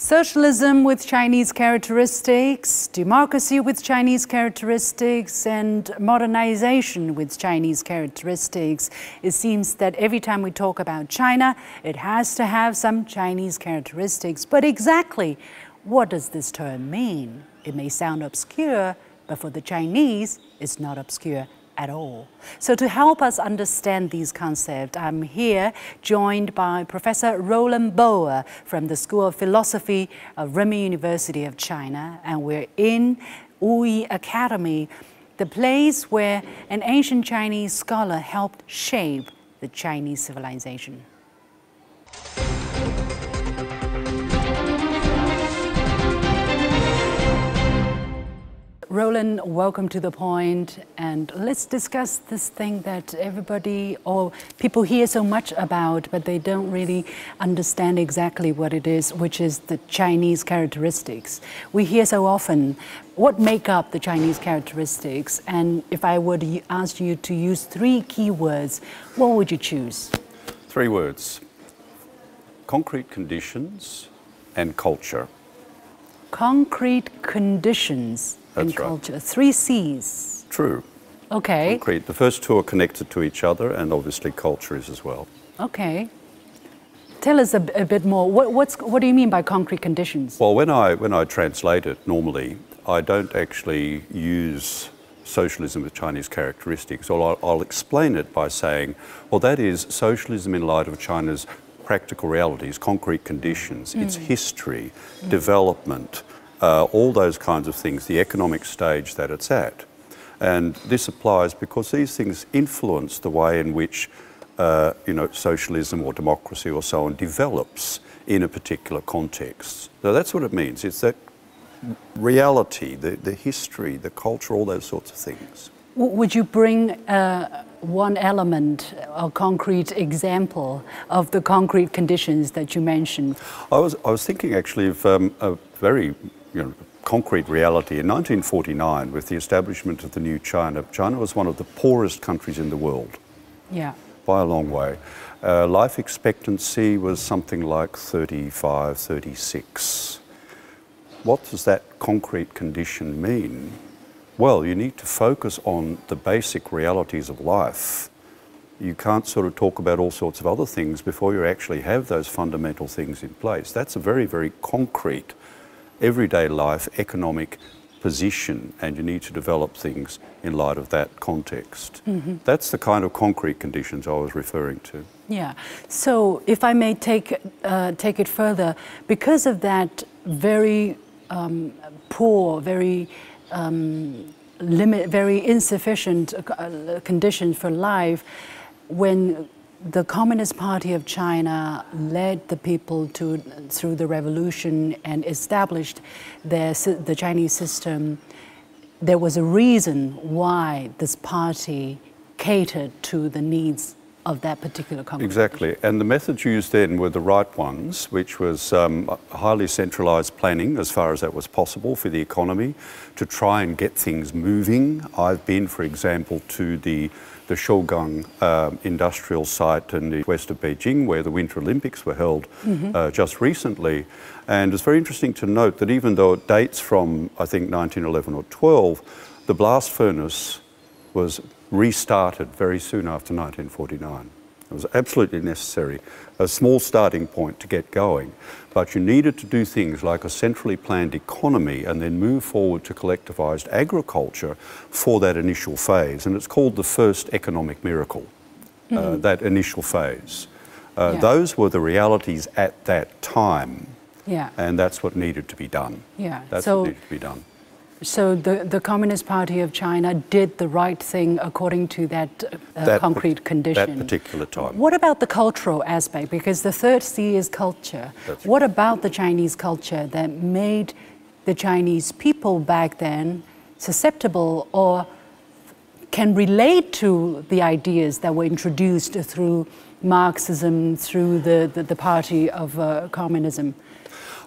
Socialism with Chinese characteristics, democracy with Chinese characteristics, and modernization with Chinese characteristics. It seems that every time we talk about China, it has to have some Chinese characteristics. But exactly what does this term mean? It may sound obscure, but for the Chinese, it's not obscure at all. So to help us understand these concepts, I'm here joined by Professor Roland Boer from the School of Philosophy of Renmin University of China, and we're in Wuyi Academy, the place where an ancient Chinese scholar helped shape the Chinese civilization. Roland, welcome to the point, and let's discuss this thing that everybody or people hear so much about, but they don't really understand exactly what it is, which is the Chinese characteristics. We hear so often what make up the Chinese characteristics, and if I were to ask you to use three keywords, what would you choose? Three words concrete conditions and culture. Concrete conditions That's and right. culture. Three C's. True. Okay. Concrete. The first two are connected to each other, and obviously culture is as well. Okay. Tell us a, a bit more. What, what's, what do you mean by concrete conditions? Well, when I, when I translate it normally, I don't actually use socialism with Chinese characteristics, or I'll, I'll explain it by saying, well, that is socialism in light of China's practical realities, concrete conditions, its mm. history, development, uh, all those kinds of things, the economic stage that it's at. And this applies because these things influence the way in which uh, you know, socialism or democracy or so on develops in a particular context. So that's what it means. It's that reality, the, the history, the culture, all those sorts of things. Would you bring uh, one element, a concrete example of the concrete conditions that you mentioned? I was, I was thinking actually of um, a very you know, concrete reality. In 1949, with the establishment of the new China, China was one of the poorest countries in the world. Yeah. by a long way. Uh, life expectancy was something like 35, 36. What does that concrete condition mean? Well, you need to focus on the basic realities of life. You can't sort of talk about all sorts of other things before you actually have those fundamental things in place. That's a very, very concrete, everyday life economic position, and you need to develop things in light of that context. That's the kind of concrete conditions I was referring to. Yeah. So, if I may take uh, take it further, because of that very um, poor, very um, limit, very insufficient uh, conditions for life, when the Communist Party of China led the people to through the revolution and established their, the Chinese system, there was a reason why this party catered to the needs of that particular community. Exactly, and the methods used then were the right ones, which was um, highly centralised planning as far as that was possible for the economy to try and get things moving. I've been, for example, to the the Shougang um, industrial site in the west of Beijing, where the Winter Olympics were held uh, just recently. And it's very interesting to note that even though it dates from, I think, 1911 or 12, the blast furnace was restarted very soon after 1949. It was absolutely necessary, a small starting point to get going. But you needed to do things like a centrally planned economy and then move forward to collectivised agriculture for that initial phase. And it's called the first economic miracle, uh, that initial phase. Uh, Yeah. Those were the realities at that time, Yeah. and that's what needed to be done. Yeah. That's So- what needed to be done. So the, the Communist Party of China did the right thing according to that, uh, That concrete condition. That particular time. What about the cultural aspect? Because the third C is culture. That's what about the Chinese culture that made the Chinese people back then susceptible or can relate to the ideas that were introduced through Marxism, through the, the, the party of uh, communism?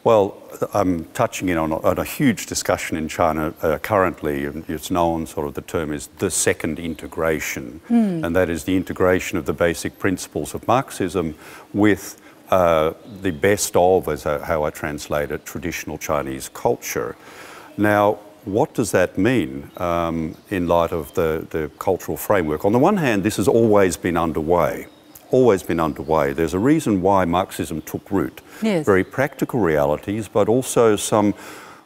Well, I'm touching in on a, on a huge discussion in China uh, currently, and it's known sort of the term is the second integration, and that is the integration of the basic principles of Marxism with uh, the best of, as a, how I translate it, traditional Chinese culture. Now, what does that mean um, in light of the, the cultural framework? On the one hand, this has always been underway, always been underway. There's a reason why Marxism took root. Yes. Very practical realities, but also some,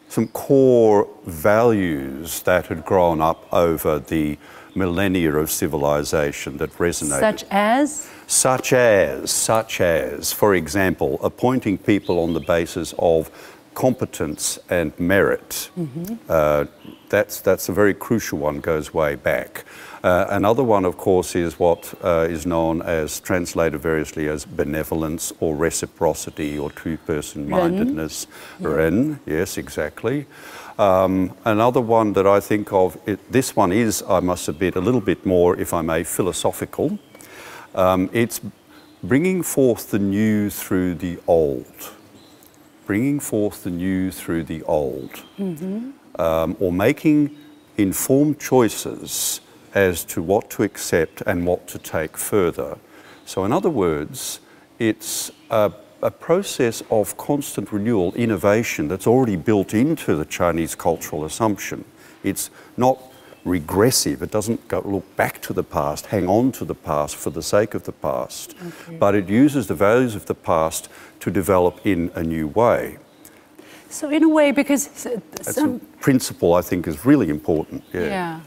some core values that had grown up over the millennia of civilization that resonated. Such as? Such as, such as, for example, appointing people on the basis of competence and merit. Mm-hmm. Uh, that's, that's a very crucial one, goes way back. Uh, another one, of course, is what uh, is known as, translated variously as benevolence or reciprocity or two person mindedness. Ren. Yeah. yes, exactly. Um, another one that I think of, it, this one is, I must admit, a little bit more, if I may, philosophical. Um, it's bringing forth the new through the old bringing forth the new through the old, mm-hmm. um, or making informed choices as to what to accept and what to take further. So, in other words, it's a, a process of constant renewal, innovation that's already built into the Chinese cultural assumption. It's not regressive. It doesn't go, look back to the past, hang on to the past for the sake of the past, okay. but it uses the values of the past to develop in a new way. So, in a way, because some principle I think is really important. Yeah. yeah.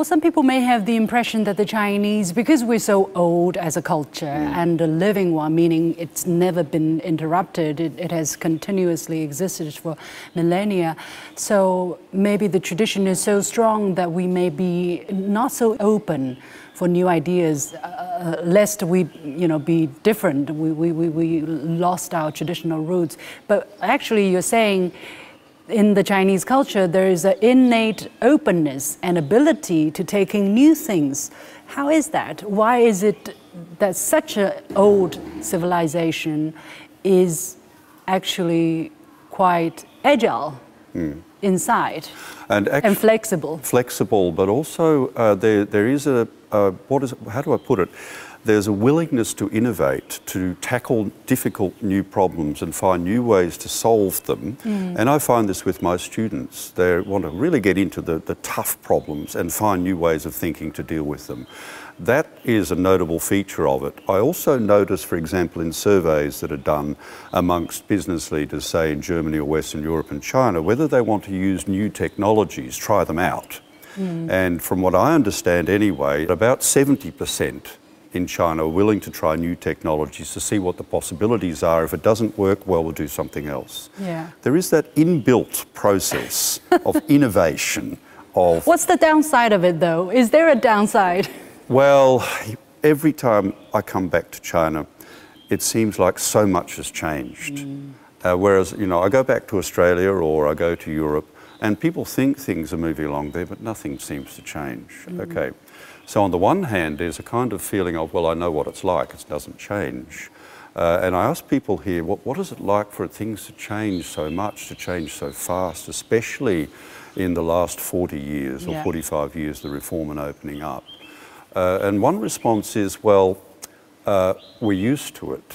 Well, some people may have the impression that the Chinese, because we're so old as a culture mm. and a living one, meaning it's never been interrupted, it, it, has continuously existed for millennia. So maybe the tradition is so strong that we may be not so open for new ideas, uh, lest we, you know, be different. We, we, we, we lost our traditional roots. But actually, you're saying in the Chinese culture, there is an innate openness and ability to taking new things. How is that? Why is it that such an old civilization is actually quite agile mm. inside and, and, flexible? Flexible, but also uh, there, there is a, uh, what is, how do I put it? There's a willingness to innovate, to tackle difficult new problems and find new ways to solve them. Mm. And I find this with my students. They want to really get into the, the tough problems and find new ways of thinking to deal with them. That is a notable feature of it. I also notice, for example, in surveys that are done amongst business leaders, say in Germany or Western Europe and China, whether they want to use new technologies, try them out. Mm. And from what I understand anyway, about 70% in China are willing to try new technologies to see what the possibilities are. If it doesn't work, well, we'll do something else. Yeah. There is that inbuilt process of innovation. Of what's the downside of it, though? Is there a downside? Well, every time I come back to China, it seems like so much has changed. Mm. Uh, whereas, you know, I go back to Australia or I go to Europe, and people think things are moving along there, but nothing seems to change. Mm. Okay. So on the one hand, there's a kind of feeling of, well, I know what it's like, it doesn't change. Uh, and I ask people here, what, what is it like for things to change so much, to change so fast, especially in the last 40 years or 45 years, the reform and opening up? Uh, and one response is, well, uh, we're used to it.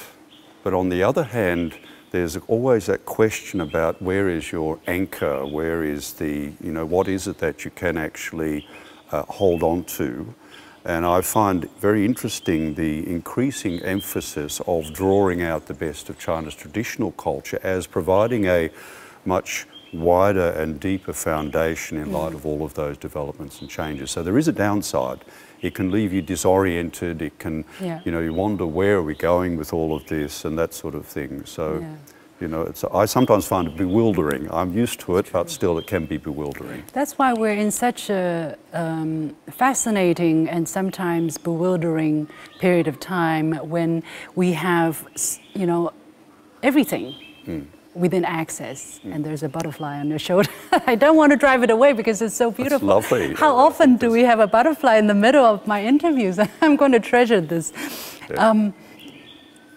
But on the other hand, there's always that question about where is your anchor, where is the, you know, what is it that you can actually uh, hold on to? And I find very interesting the increasing emphasis of drawing out the best of China's traditional culture as providing a much wider and deeper foundation in hmm. light of all of those developments and changes. So there is a downside. It can leave you disoriented. It can, yeah. you know, you wonder where are we going with all of this and that sort of thing. So. Yeah. You know, it's, I sometimes find it bewildering. I'm used to it, but still it can be bewildering. That's why we're in such a um, fascinating and sometimes bewildering period of time when we have, you know, everything. Mm within access mm. and there's a butterfly on your shoulder. I don't want to drive it away because it's so beautiful. That's lovely. How often do we have a butterfly in the middle of my interviews? I'm going to treasure this. Yeah. Um,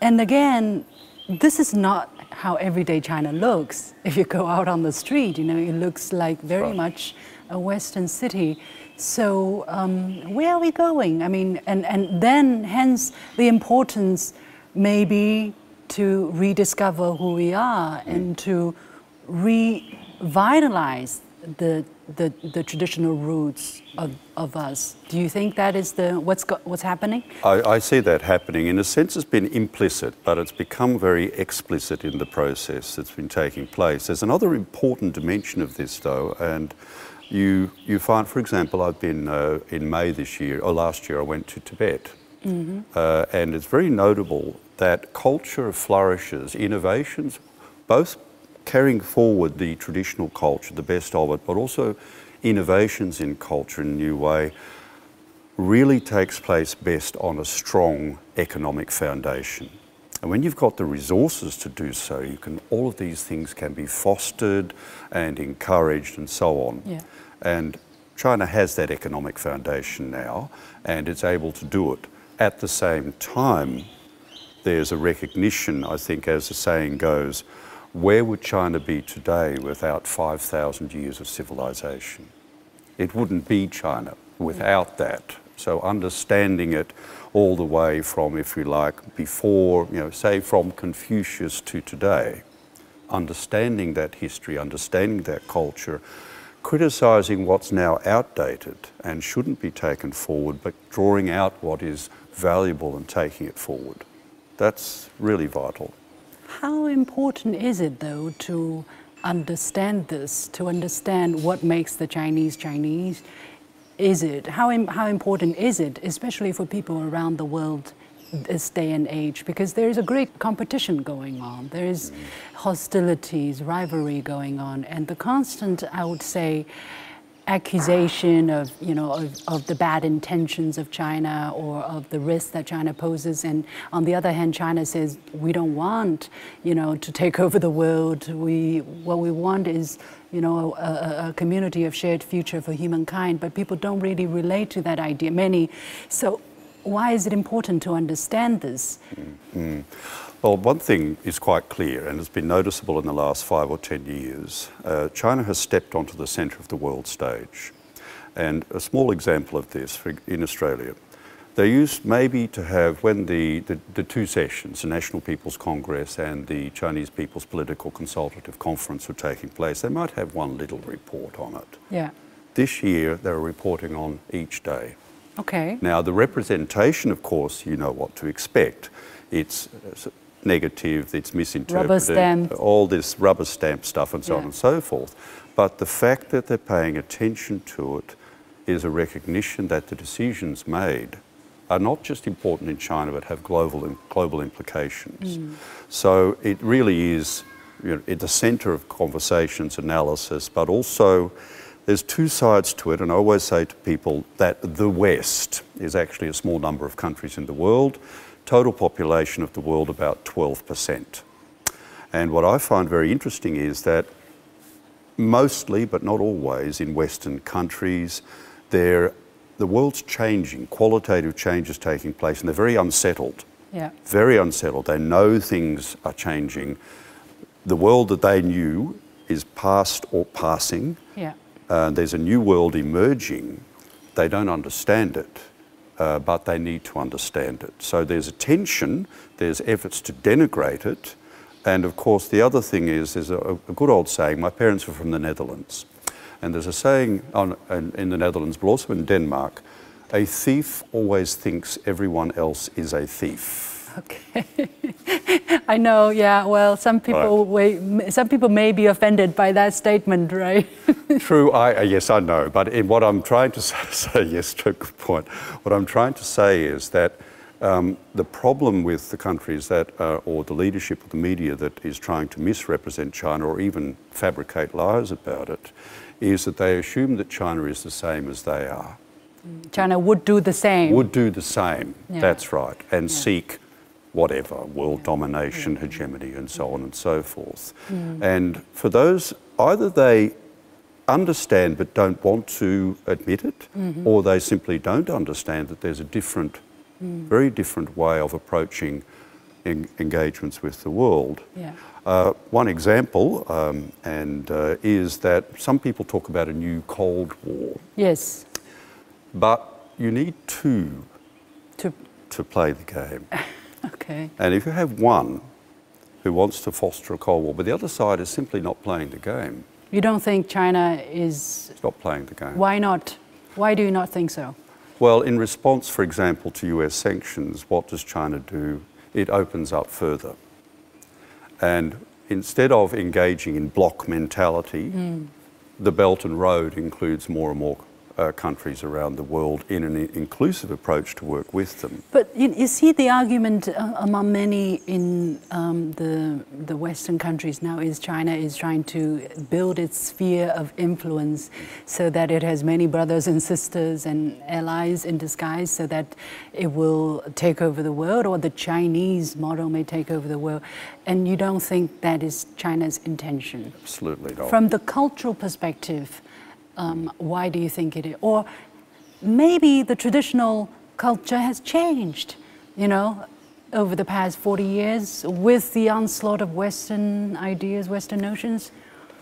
and again, this is not how everyday China looks. If you go out on the street, you know, it looks like very much a Western city. So um, where are we going? I mean, and, and then hence the importance maybe to rediscover who we are and to revitalize the, the, the traditional roots of, of us. Do you think that is the, what's, go, what's happening? I, I see that happening. In a sense, it's been implicit, but it's become very explicit in the process that's been taking place. There's another important dimension of this, though, and you, you find, for example, I've been uh, in May this year, or last year, I went to Tibet. Mm-hmm. Uh, and it's very notable that culture flourishes, innovations, both carrying forward the traditional culture, the best of it, but also innovations in culture in a new way, really takes place best on a strong economic foundation. And when you've got the resources to do so, you can all of these things can be fostered and encouraged and so on. Yeah. And China has that economic foundation now, and it's able to do it. At the same time, there's a recognition, I think, as the saying goes, where would China be today without 5,000 years of civilization? It wouldn't be China without that. So understanding it all the way from, if you like, before, you know, say from Confucius to today, understanding that history, understanding that culture, criticizing what's now outdated and shouldn't be taken forward, but drawing out what is valuable and taking it forward. That's really vital. How important is it, though, to understand this, to understand what makes the Chinese Chinese? Is it? How, how important is it, especially for people around the world this day and age? Because there is a great competition going on. There is hostilities, rivalry going on, and the constant, I would say, accusation of, you know, of, of, the bad intentions of China or of the risk that China poses. And on the other hand, China says, we don't want, you know, to take over the world. We, what we want is, you know, a, a community of shared future for humankind. But people don't really relate to that idea, many. So why is it important to understand this? Mm. Well, one thing is quite clear, and it's been noticeable in the last five or ten years. Uh, China has stepped onto the centre of the world stage. And a small example of this for, in Australia, they used maybe to have, when the, the, the, two sessions, the National People's Congress and the Chinese People's Political Consultative Conference were taking place, they might have one little report on it. Yeah. This year, they're reporting on each day. Okay. Now, the representation, of course, you know what to expect. It's negative, it's misinterpreted, all this rubber stamp stuff and so yeah. on and so forth. But the fact that they're paying attention to it is a recognition that the decisions made are not just important in China but have global, global implications. Mm. So it really is you know, at the centre of conversations, analysis, but also there's two sides to it, and I always say to people that the West is actually a small number of countries in the world total population of the world about 12%. And what I find very interesting is that mostly, but not always, in Western countries, there the world's changing, qualitative change is taking place, and they're very unsettled. Yeah. Very unsettled. They know things are changing. The world that they knew is past or passing. Yeah. Uh, there's a new world emerging. They don't understand it uh, but they need to understand it. So there's a tension, there's efforts to denigrate it, and of course the other thing is, there's a, a good old saying, my parents were from the Netherlands, and there's a saying on, in, in the Netherlands, but also in Denmark, a thief always thinks everyone else is a thief. Okay. I know, yeah. Well, some people right. some people may be offended by that statement, right? True. I uh, yes, I know. But in what I'm trying to say, yes, to a good point. What I'm trying to say is that um, the problem with the countries that, uh, or the leadership of the media that is trying to misrepresent China or even fabricate lies about it, is that they assume that China is the same as they are. China would do the same. Would do the same. Yeah. That's right, and yeah. seek whatever, world domination, hegemony, and so on and so forth. Mm. And for those, either they understand but don't want to admit it, mm-hmm. or they simply don't understand that there's a different, mm. very different way of approaching en- engagements with the world. Yeah. Uh, one example, um, and uh, is that some people talk about a new Cold War. Yes. But you need two to, to play the game. Okay. And if you have one, who wants to foster a Cold War, but the other side is simply not playing the game. You don't think China is. It's not playing the game. Why not? Why do you not think so? Well, in response, for example, to US sanctions, what does China do? It opens up further. And instead of engaging in bloc mentality, mm. the Belt and Road includes more and more uh, countries around the world in an inclusive approach to work with them. But you, you see, the argument uh, among many in um, the, the Western countries now is China is trying to build its sphere of influence so that it has many brothers and sisters and allies in disguise so that it will take over the world or the Chinese model may take over the world. And you don't think that is China's intention? Absolutely not. From the cultural perspective, um, why do you think it is? Or maybe the traditional culture has changed, you know, over the past 40 years with the onslaught of Western ideas, Western notions?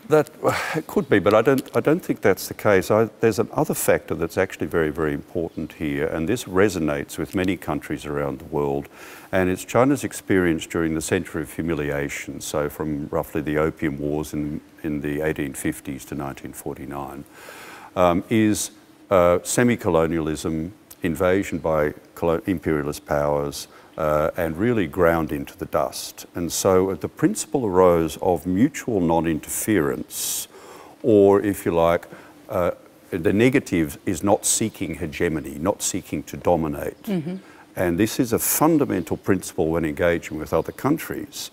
That it could be, but I don't. I don't think that's the case. I, there's another factor that's actually very, very important here, and this resonates with many countries around the world, and it's China's experience during the century of humiliation. So, from roughly the Opium Wars in in the 1850s to 1949, um, is uh, semi-colonialism, invasion by imperialist powers, uh, and really ground into the dust. And so the principle arose of mutual non-interference, or if you like, uh, the negative is not seeking hegemony, not seeking to dominate. Mm -hmm. And this is a fundamental principle when engaging with other countries.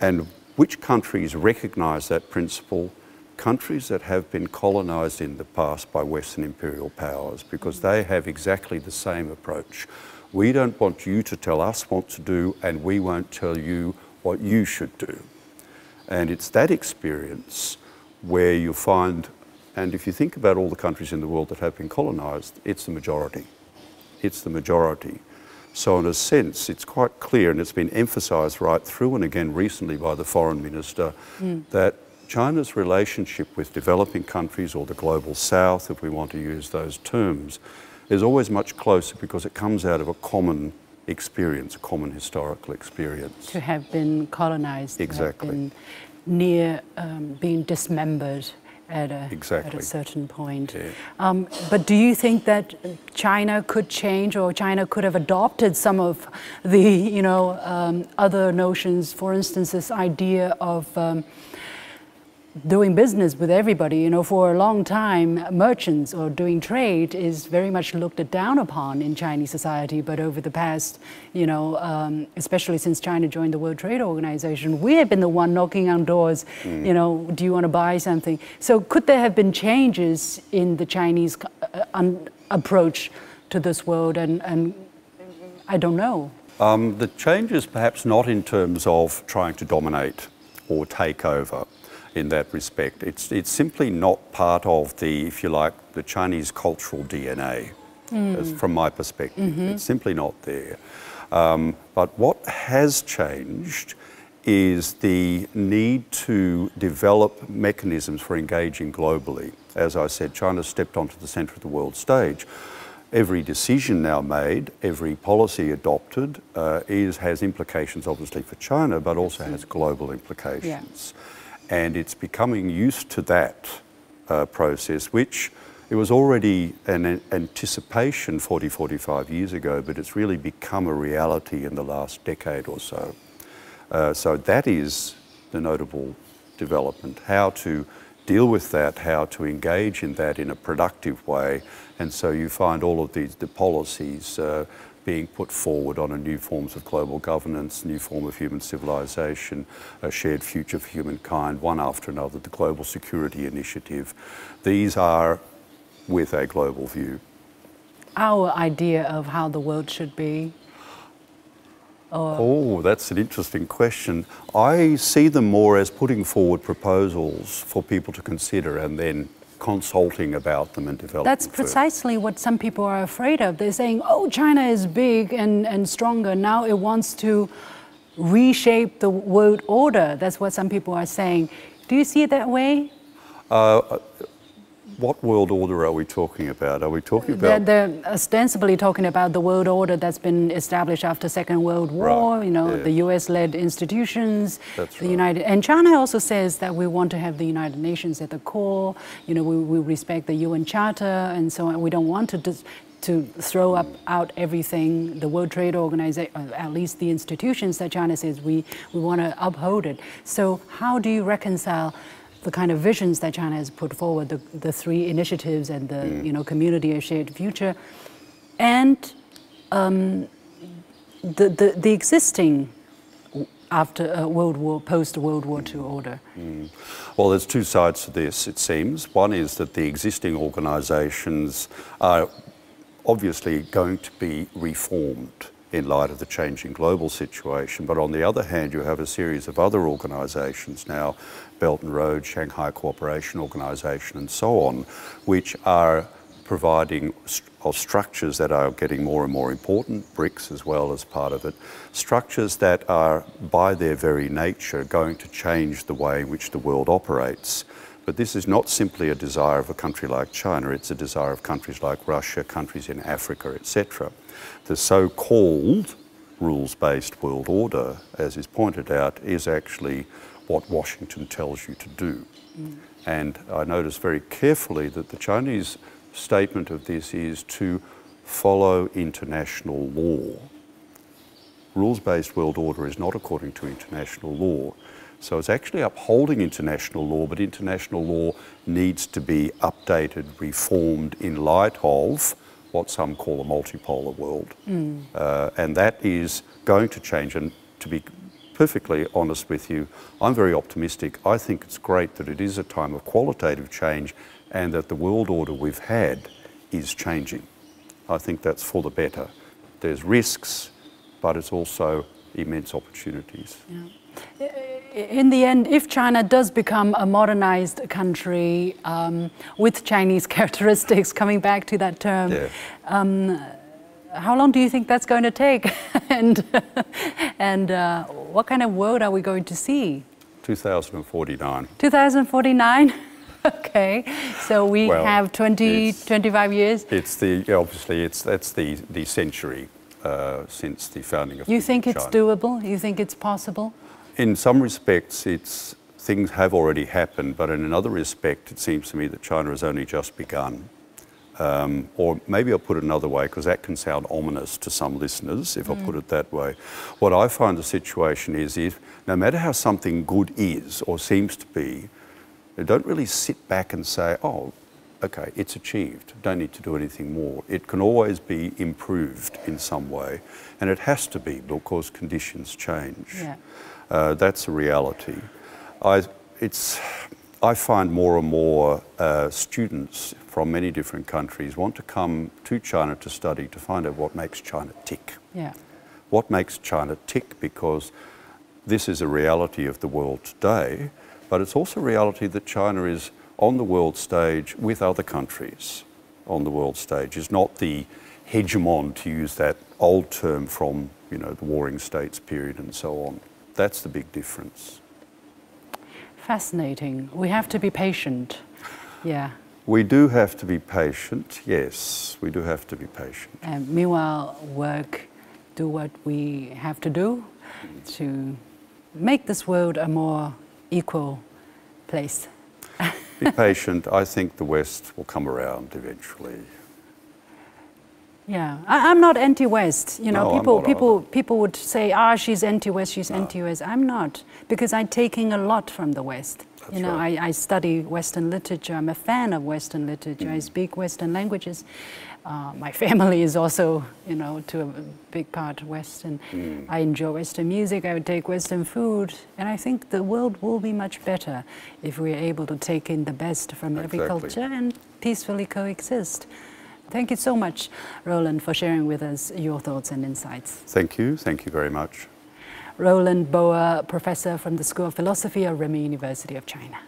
And which countries recognize that principle? Countries that have been colonized in the past by Western imperial powers, because they have exactly the same approach. We don't want you to tell us what to do, and we won't tell you what you should do. And it's that experience where you find, and if you think about all the countries in the world that have been colonized, it's the majority. It's the majority. So, in a sense, it's quite clear, and it's been emphasized right through and again recently by the foreign minister, mm. that China's relationship with developing countries or the global south, if we want to use those terms, is always much closer because it comes out of a common experience, a common historical experience. To have been colonized, exactly. been near um, being dismembered at a, exactly. at a certain point. Yeah. Um, but do you think that China could change or China could have adopted some of the, you know, um, other notions, for instance, this idea of um, doing business with everybody. You know, for a long time, merchants or doing trade is very much looked down upon in Chinese society. But over the past, you know, um, especially since China joined the World Trade Organization, we have been the one knocking on doors. Mm. You know, do you want to buy something? So could there have been changes in the Chinese uh, approach to this world? And, and I don't know. Um, the changes, perhaps not in terms of trying to dominate or take over in that respect. It's, it's simply not part of the, if you like, the Chinese cultural DNA, mm. from my perspective. Mm -hmm. It's simply not there. Um, but what has changed is the need to develop mechanisms for engaging globally. As I said, China stepped onto the centre of the world stage. Every decision now made, every policy adopted, uh, is, has implications obviously for China, but also has global implications. Yeah and it's becoming used to that uh, process, which it was already an anticipation 40, 45 years ago, but it's really become a reality in the last decade or so. Uh, so that is the notable development, how to deal with that, how to engage in that in a productive way. And so you find all of these the policies uh, being put forward on a new forms of global governance, new form of human civilization, a shared future for humankind, one after another, the Global Security Initiative. These are with a global view. Our idea of how the world should be? Or oh, that's an interesting question. I see them more as putting forward proposals for people to consider and then consulting about them and developing. That's precisely what some people are afraid of. They're saying, oh, China is big and, and stronger. Now it wants to reshape the world order. That's what some people are saying. Do you see it that way? Uh, what world order are we talking about? Are we talking about? They're, they're ostensibly talking about the world order that's been established after Second World War. Right, You know, yeah. the U.S.-led institutions, That's the right. United, and China also says that we want to have the United Nations at the core. You know, we, we respect the UN Charter and so on. We don't want to. To throw up out everything, the World Trade Organization, uh, at least the institutions that China says we, we want to uphold it. So, how do you reconcile the kind of visions that China has put forward, the, the three initiatives and the you know community of shared future, and um, the, the the existing after uh, World War, post World War II order. Well, there's two sides to this, it seems. One is that the existing organisations are obviously going to be reformed in light of the changing global situation. But on the other hand, you have a series of other organisations now, Belt and Road, Shanghai Cooperation Organisation, and so on, which are providing st- structures that are getting more and more important, BRICS as well as part of it, structures that are by their very nature going to change the way in which the world operates. But this is not simply a desire of a country like China, it's a desire of countries like Russia, countries in Africa, etc. The so called rules based world order, as is pointed out, is actually what Washington tells you to do. Mm. And I notice very carefully that the Chinese statement of this is to follow international law. Rules based world order is not according to international law. So it's actually upholding international law, but international law needs to be updated, reformed in light of what some call a multipolar world. Uh, and that is going to change. And to be perfectly honest with you, I'm very optimistic. I think it's great that it is a time of qualitative change and that the world order we've had is changing. I think that's for the better. There's risks, but it's also immense opportunities. In the end, if China does become a modernized country um, with Chinese characteristics, coming back to that term, Yeah. how long do you think that's going to take? and and uh, what kind of world are we going to see? 2049. 2049? okay, so we Well, have 20, 25 years. It's the obviously it's that's the the century uh, since the founding of You think it's doable? You think it's possible? In some respects, it's things have already happened, but in another respect, it seems to me that China has only just begun. Um, or maybe I'll put it another way, because that can sound ominous to some listeners, if I put it that way. What I find the situation is if no matter how something good is or seems to be, they don't really sit back and say, oh, okay, it's achieved, don't need to do anything more. It can always be improved in some way, and it has to be because conditions change. Yeah. Uh, that's a reality. I, it's, I find more and more uh, students from many different countries want to come to China to study to find out what makes China tick. Yeah. What makes China tick because this is a reality of the world today, but it's also a reality that China is on the world stage with other countries on the world stage, is not the hegemon, to use that old term from you know, the Warring States period and so on. That's the big difference. Fascinating. We have to be patient. Yeah. We do have to be patient, yes, we do have to be patient. And meanwhile, work, do what we have to do to make this world a more equal place. Be patient. I think the West will come around eventually. Yeah, I, I'm not anti-West. You know, No, people people people would say, "Ah, she's anti-West. She's anti-West." I'm not because I'm taking a lot from the West. That's you know, right. I, I study Western literature. I'm a fan of Western literature. Mm. I speak Western languages. Uh, my family is also, you know, to a big part Western. Mm. I enjoy Western music. I would take Western food, and I think the world will be much better if we're able to take in the best from every culture and peacefully coexist. Thank you so much, Roland, for sharing with us your thoughts and insights. Thank you. Thank you very much. Roland Boer, professor from the School of Philosophy at Renmin University of China.